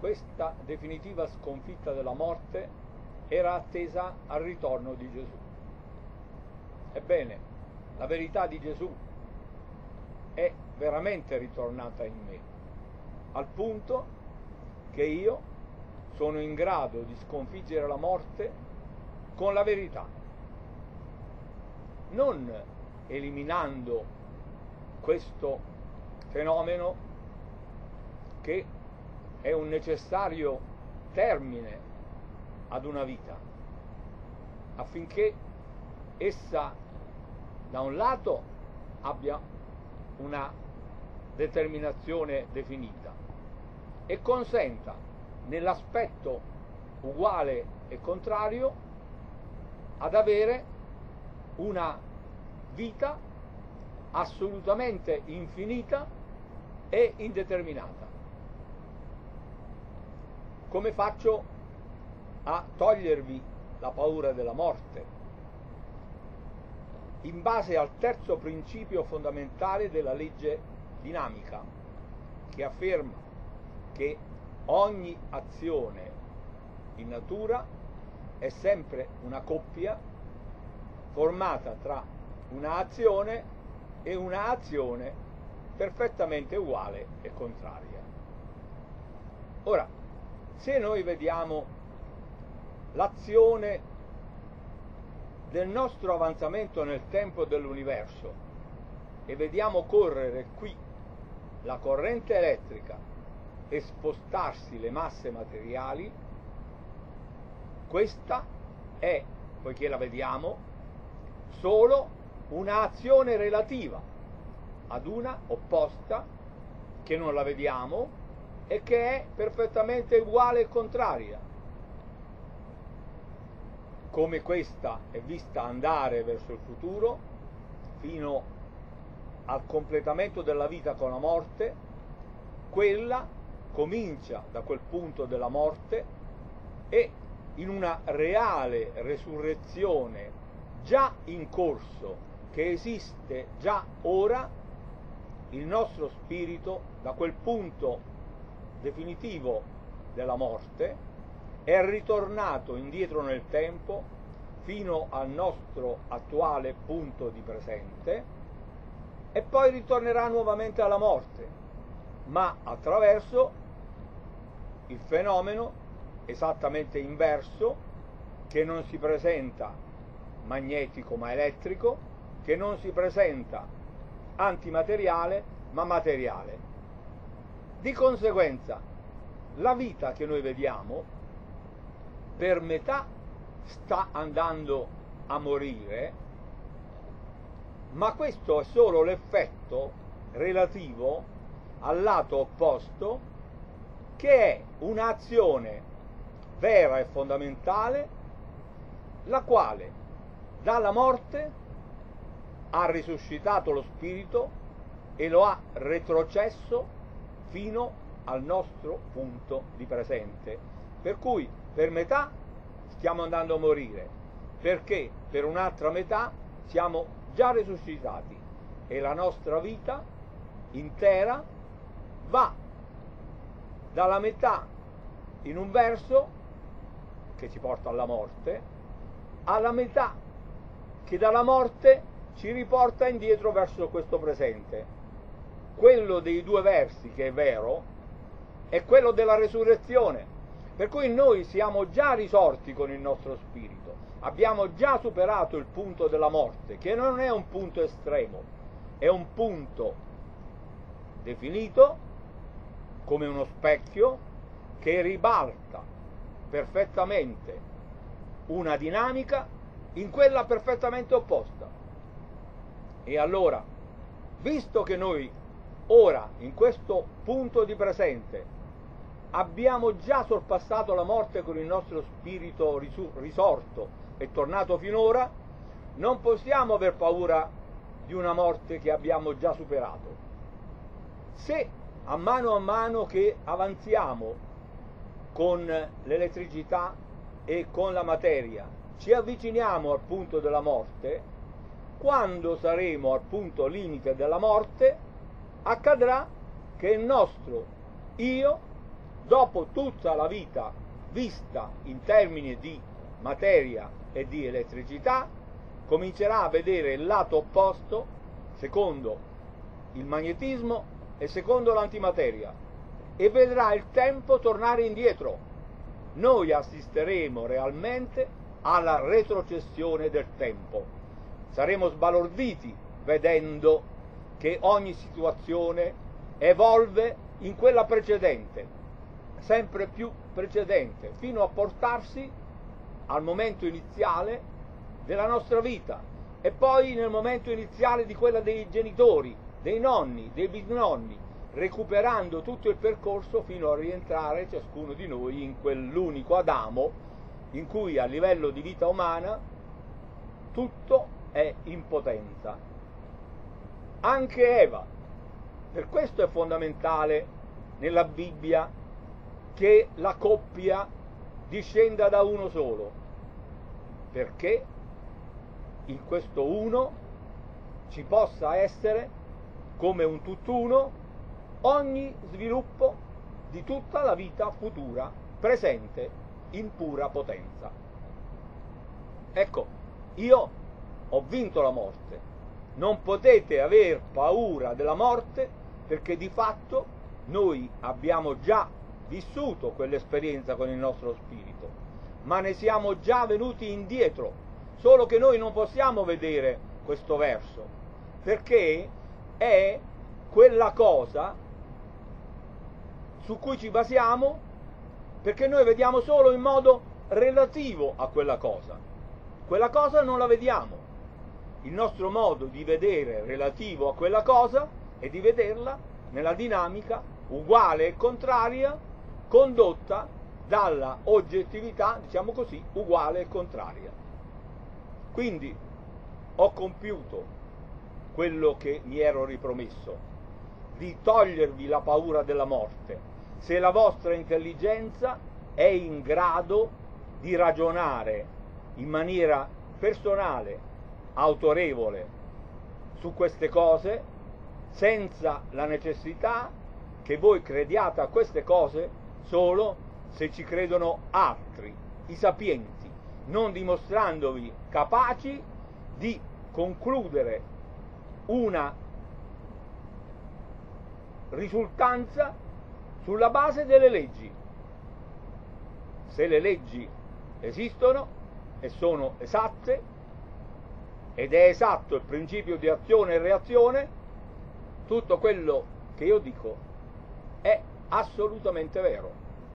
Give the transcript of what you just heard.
questa definitiva sconfitta della morte era attesa al ritorno di Gesù. Ebbene, la verità di Gesù è veramente ritornata in me, al punto che io sono in grado di sconfiggere la morte con la verità, non eliminando questo fenomeno che è un necessario termine ad una vita, affinché essa da un lato abbia una determinazione definita e consenta nell'aspetto uguale e contrario ad avere una vita assolutamente infinita e indeterminata. Come faccio a togliervi la paura della morte? In base al terzo principio fondamentale della legge dinamica, che afferma che ogni azione in natura è sempre una coppia formata tra una azione e una azione perfettamente uguale e contraria. Ora, se noi vediamo l'azione del nostro avanzamento nel tempo dell'universo e vediamo correre qui la corrente elettrica e spostarsi le masse materiali, questa è, poiché la vediamo, solo un'azione relativa ad una opposta che non la vediamo e che è perfettamente uguale e contraria. Come questa è vista andare verso il futuro fino al completamento della vita con la morte, quella comincia da quel punto della morte e in una reale resurrezione già in corso che esiste già ora, il nostro spirito da quel punto definitivo della morte è ritornato indietro nel tempo fino al nostro attuale punto di presente e poi ritornerà nuovamente alla morte, ma attraverso il fenomeno esattamente inverso che non si presenta magnetico ma elettrico che non si presenta antimateriale ma materiale. Di conseguenza, la vita che noi vediamo per metà sta andando a morire, ma questo è solo l'effetto relativo al lato opposto che è un'azione vera e fondamentale la quale dalla morte ha risuscitato lo spirito e lo ha retrocesso fino al nostro punto di presente. Per cui per metà stiamo andando a morire, perché per un'altra metà siamo già risuscitati e la nostra vita intera va dalla metà in un verso che ci porta alla morte, alla metà che dalla morte ci riporta indietro verso questo presente. Quello dei due versi, che è vero, è quello della resurrezione. Per cui noi siamo già risorti con il nostro spirito, abbiamo già superato il punto della morte, che non è un punto estremo, è un punto definito come uno specchio che ribalta perfettamente una dinamica in quella perfettamente opposta. E allora, visto che noi ora, in questo punto di presente, abbiamo già sorpassato la morte con il nostro spirito risorto e tornato finora, non possiamo aver paura di una morte che abbiamo già superato. Se a mano a mano che avanziamo con l'elettricità e con la materia ci avviciniamo al punto della morte, quando saremo al punto limite della morte, accadrà che il nostro io dopo tutta la vita vista in termini di materia e di elettricità, comincerà a vedere il lato opposto secondo il magnetismo e secondo l'antimateria e vedrà il tempo tornare indietro. Noi assisteremo realmente alla retrocessione del tempo. Saremo sbalorditi vedendo che ogni situazione evolve in quella precedente, sempre più precedente, fino a portarsi al momento iniziale della nostra vita e poi nel momento iniziale di quella dei genitori, dei nonni, dei bisnonni, recuperando tutto il percorso fino a rientrare ciascuno di noi in quell'unico Adamo in cui a livello di vita umana tutto è in potenza. Anche Eva. Per questo è fondamentale nella Bibbia che la coppia discenda da uno solo, perché in questo uno ci possa essere come un tutt'uno ogni sviluppo di tutta la vita futura presente in pura potenza. Ecco, io ho vinto la morte. Non potete aver paura della morte perché di fatto noi abbiamo già vissuto quell'esperienza con il nostro spirito, ma ne siamo già venuti indietro, solo che noi non possiamo vedere questo verso, perché è quella cosa su cui ci basiamo perché noi vediamo solo in modo relativo a quella cosa. Quella cosa non la vediamo. Il nostro modo di vedere relativo a quella cosa è di vederla nella dinamica uguale e contraria condotta dalla oggettività, diciamo così, uguale e contraria. Quindi ho compiuto quello che mi ero ripromesso, di togliervi la paura della morte, se la vostra intelligenza è in grado di ragionare in maniera personale, autorevole su queste cose, senza la necessità che voi crediate a queste cose solo se ci credono altri, i sapienti, non dimostrandovi capaci di concludere una risultanza sulla base delle leggi. Se le leggi esistono e sono esatte ed è esatto il principio di azione e reazione, tutto quello che io dico è assolutamente vero.